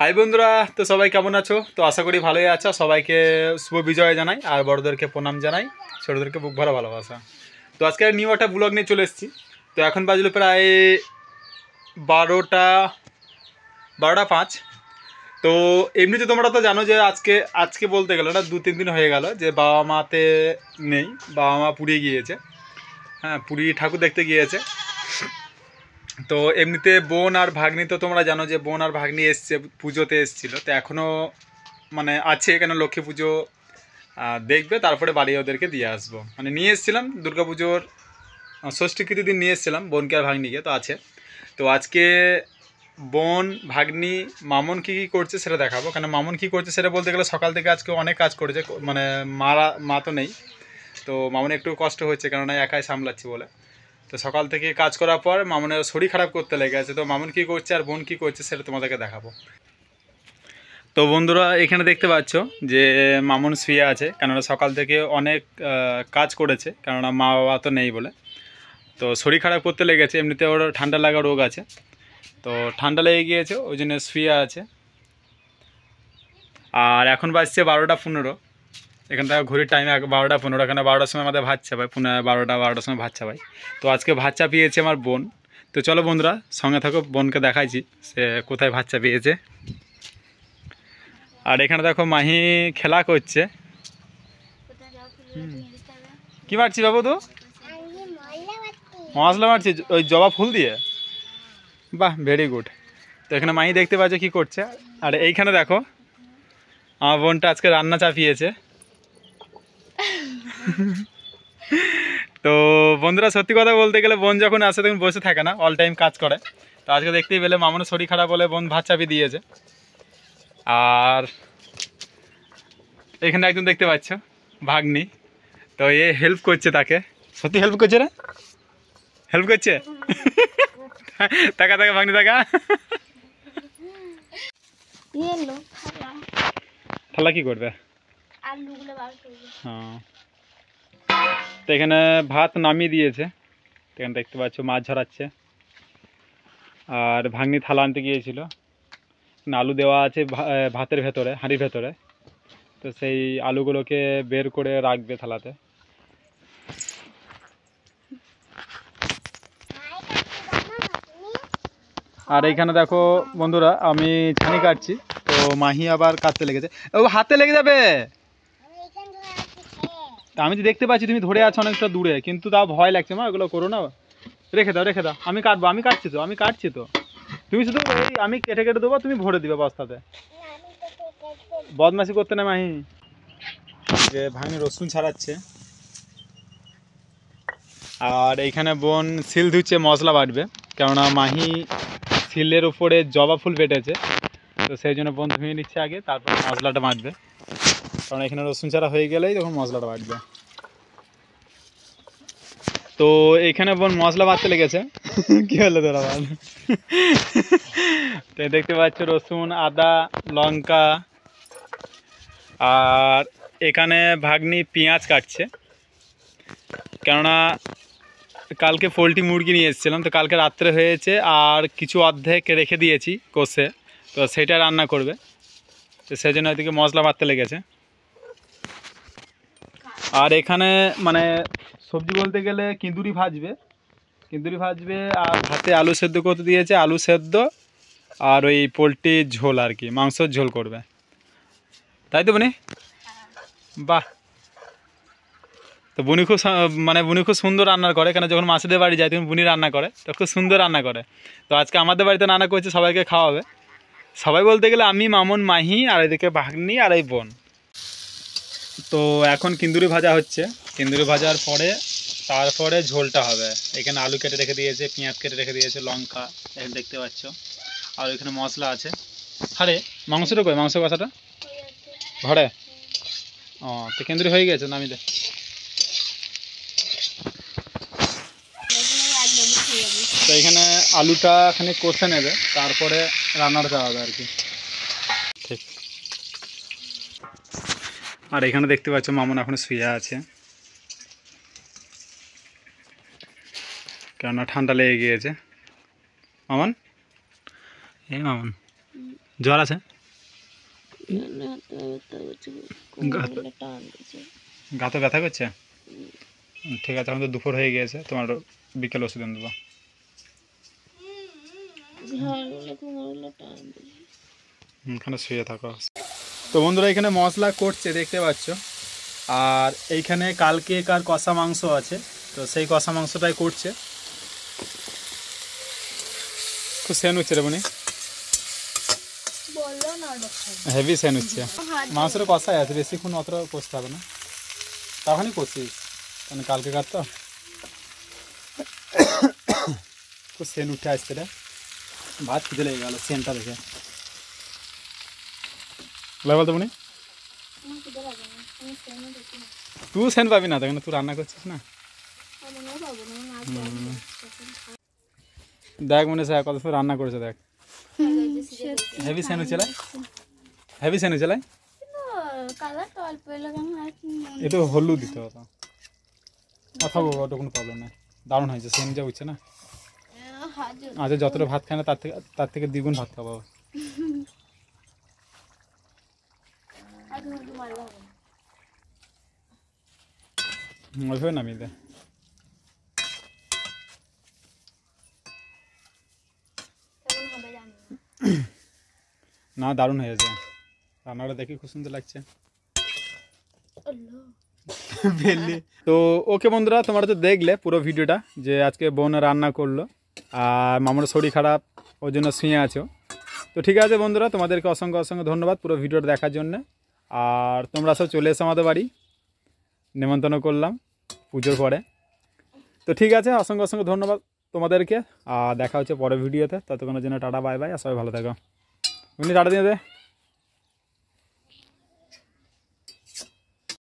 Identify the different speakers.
Speaker 1: High বন্ধুরা। তো সবাই কেমন আছো? তো আশা করি ভালোই আছো। সবাইকে শুভ বিজয় জানাই আর বড়োদেরকে প্রণাম জানাই। ছোটোদেরকে বুক ভরা ভালোবাসা। তো আজকে নিউ একটা ব্লগ নিয়ে চলে এসেছি। তো এখন বাজলো প্রায় বারোটা বারোটা পাঁচ। তো এমনিতে তোমরা তো জানো যে আজকে আজকে বলতে গেলো না দু তিন দিন হয়ে গেল যে বাবা মাতে নেই, বাবা মা পুরী গিয়েছে। হ্যাঁ পুরী ঠাকুর দেখতে গিয়েছে। তো এমনিতে বোন আর ভাগ্নি তো তোমরা জানো যে বোন আর ভাগ্নি এসছে, পুজোতে এসছিল। তো এখনও মানে আছে কেন লক্ষ্মী পুজো দেখবে, তারপরে বাড়ি ওদেরকে দিয়ে আসব। মানে নিয়ে এসেছিলাম দুর্গা পুজোর ষষ্ঠীকৃতি দিন নিয়ে এসেছিলাম, বোনকে আর ভাগ্নিকে, তো আছে। তো আজকে বোন, ভাগ্নি, মামন কী কী করছে সেটা দেখাবো। কেন মামন কী করছে সেটা বলতে গেলে সকাল থেকে আজকে অনেক কাজ করেছে মানে মারা, মা তো নেই। তো মামন একটু কষ্ট হচ্ছে, কেননা একাই সামলাচ্ছি বলে। তো সকাল থেকে কাজ করার পর মামনের শরীর খারাপ করতে লেগে আছে। তো মামুন কী করছে আর বোন কী করছে সেটা তোমাদেরকে দেখাবো। তো বন্ধুরা, এখানে দেখতে পাচ্ছ যে মামুন শুয়ে আছে, কেননা সকাল থেকে অনেক কাজ করেছে, কেননা মা বাবা তো নেই বলে। তো শরীর খারাপ করতে লেগেছে, এমনিতে ওর ঠান্ডা লাগা রোগ আছে। তো ঠান্ডা লেগে গিয়েছে, ওই জন্য শুয়ে আছে। আর এখন বাজছে বারোটা পনেরো। এখান থেকে ঘড়ির টাইমে বারোটা, পনেরো, এখানে বারোটার সময় আমাদের ভাত চাপাই পনেরো বারোটা, বারোটার সময় ভাত চাপাই তো আজকে ভাত চাপিয়েছে আমার বোন। তো চলো বন্ধুরা, সঙ্গে থাকো, বোনকে দেখাইছি, সে কোথায় ভাত চাপিয়েছে। আর এখানে দেখো মাহি খেলা করছে। কি মারছি বাবু তো? মশলা মারছি ওই জবা ফুল দিয়ে? বাহ ভেরি গুড তো এখানে মাহি দেখতে পাচ্ছ কি করছে। আর এইখানে দেখো, আমার বোনটা আজকে রান্না চাপিয়েছে। তো বন্ধুরা সত্যি কথা বলতে গেলে বোন যখন আসে তখন বসে থাকে না অল টাইম কাজ করে। তো আজকে দেখতেই পেলে মামনের শরীর খারাপ বলে বোন ভাত চাপিয়ে দিয়েছে। আর এখানে একজন দেখতে পাচ্ছ ভাগ্নি। তো এ হেল্প করছে তাকে। সত্যি হেল্প করছে রে? হেল্প করছে? টাকা টাকা ভাগ্নি টাকা
Speaker 2: এলো
Speaker 1: থালা। কি করব। হ্যাঁ। তো এখানে ভাত নামিয়ে দিয়েছে। এখানে দেখতে পাচ্ছ মাছ ঝরাচ্ছে আর ভাঙনি থালা আনতে গিয়েছিল। আলু দেওয়া আছে ভাতের ভেতরে, হাঁড়ির ভেতরে। তো সেই আলুগুলোকে বের করে রাখবে থালাতে। আর এইখানে দেখো বন্ধুরা, আমি ছানি কাটছি। তো মাহি আবার কাটতে লেগেছে। ও, হাতে লেগে যাবে? তা আমি তো দেখতে পাচ্ছি তুমি ধরে আছো অনেকটা দূরে, কিন্তু তাও ভয় লাগছে মা, ওগুলো করো না। রেখে দাও রেখে দাও। আমি কাটবো, আমি কাটছি তো, আমি কাটছি তো। তুমি শুধু আমি কেটে কেটে দেবো, তুমি ভরে দিবে বস্তাতে। বদমাসি করতে না মাহি। যে ভাঙনি রসুন ছাড়াচ্ছে। আর এইখানে বোন সিল ধুচ্ছে, মশলা বাটবে। কেননা মাহি সিলের উপরে জবা ফুল বেটেছে তো সেই জন্য বোন ধুয়ে নিচ্ছে আগে, তারপর মশলাটা বাটবে। কারণ এখানে রসুন ছাড়া হয়ে গেলেই তখন মশলাটা বাটবে তো এখানে বোন মশলা বাড়তে লেগেছে। কি হলো তোরা বল? তো দেখতে পাচ্ছ রসুন, আদা, লঙ্কা, আর এখানে ভাগ্নি পেঁয়াজ কাটছে। কেননা কালকে পোলট্রি মুরগি নিয়ে এসেছিলাম, তো কালকে রাত্রে হয়েছে আর কিছু অর্ধেক রেখে দিয়েছি কষে, তো সেটা রান্না করবে। তো সেই জন্য ওইদিকে মশলা বাড়তে লেগেছে। আর এখানে মানে সবজি বলতে গেলে কিঁদুরি ভাজবে। কিঁদুরি ভাজবে আর ভাতে আলু সেদ্ধ করতে দিয়েছে, আলু সেদ্ধ আর ওই পোলট্রির ঝোল আর কি, মাংসর ঝোল করবে। তাই তো বনি? বাহ। তো বুনি খুব মানে বুনি খুব সুন্দর রান্না করে, কেন যখন মাসিদের বাড়ি যায় তখন বুনি রান্না করে, তো খুব সুন্দর রান্না করে। তো আজকে আমাদের বাড়িতে রান্না করছে, সবাইকে খাওয়াবে। সবাই বলতে গেলে আমি, মামুন, মাহি আর এদিকে ভাগ্নি আর এই বোন। তো এখন কিন্দুরি ভাজা হচ্ছে। কিন্দুরি ভাজার পরে তারপরে ঝোলটা হবে। এখানে আলু কেটে রেখে দিয়েছে, পেঁয়াজ কেটে রেখে দিয়েছে, লঙ্কা এখানে দেখতে পাচ্ছ। আর এখানে মশলা আছে। আরে, মাংসটা কই? মাংস কষাটা? ঘরে? ও, তো কেন্দ্রি হয়ে গেছে নামি দে। তো এখানে আলুটা খানি কষে নেবে, তারপরে রান্নাটা হবে আর কি। আর এখানে দেখতে পাচ্ছ মামুন এখন শুয়ে আছে। কেননা ঠান্ডা লেগে গিয়েছে। মামন? এই মামন জ্বর আছে?
Speaker 2: দিচ্ছে
Speaker 1: গাতে ব্যথা করছে? ঠিক আছে এখন তো দুপুর হয়ে গিয়েছে তোমার বিকেল ওষুধ এনে দেবো। এখানে শুয়ে থাকো। তো বন্ধুরা এখানে মশলা করছে দেখতে পাচ্ছ। আর এইখানে কালকে কার কষা মাংস আছে তো সেই কষা মাংসটাই করছে। খুব সেন হচ্ছে রে বনি। হেভি সেন হচ্ছে মাংসের কষাই আছে বেশিক্ষণ অতটা কষতে হবে না। তখনই কষিস কারণ কালকে কার তো। খুব সেন উঠে আসছে রে। ভাত খিদে লেগে গেল সেনটা দেখে। লাগে বলতো বনি?
Speaker 2: আমার খিদে লাগে না আমি ফোনও দেখি। না
Speaker 1: তুই সেন পাবি না তখন তুই রান্না করছিস না? দেখ মনে স্যার কত সময় রান্না করেছে দেখ। হেভি সেন হচ্ছে হেভি সেন হচ্ছে এ তো হলুদ দিতে হতো বলব ওটা কোনো প্রবলেম নেই। দারুণ হয়েছে সেন যা উঠছে না?
Speaker 2: আহ,
Speaker 1: আচ্ছা যতটা ভাত খায় না তার থেকে তার থেকে দ্বিগুণ ভাত খাব
Speaker 2: আর ধুন্দু মারলে হবে না।
Speaker 1: ওইভাবে নামিয়ে
Speaker 2: না
Speaker 1: দারুণ হয়েছে রান্নাটা দেখে খুব সুন্দর লাগছে। তো ওকে বন্ধুরা তোমরা তো দেখলে পুরো ভিডিওটা যে আজকে বোন রান্না করল। আর মামার শরীর খারাপ ওর জন্য শুয়ে আছো। তো ঠিক আছে বন্ধুরা তোমাদেরকে অসংখ্য অসংখ্য ধন্যবাদ পুরো ভিডিওটা দেখার জন্য। আর তোমরা সব চলে এসো আমাদের বাড়ি। নেমন্তন্ন করলাম। পুজোর পরে। তো ঠিক আছে, অসংখ্য অসংখ্য ধন্যবাদ তোমাদেরকে। আর দেখা হচ্ছে পরের ভিডিওতে। ততক্ষণের জন্য টাটা, বাই বাই, আর সবাই ভালো থাকো। এমনি টাটা দিয়ে দে।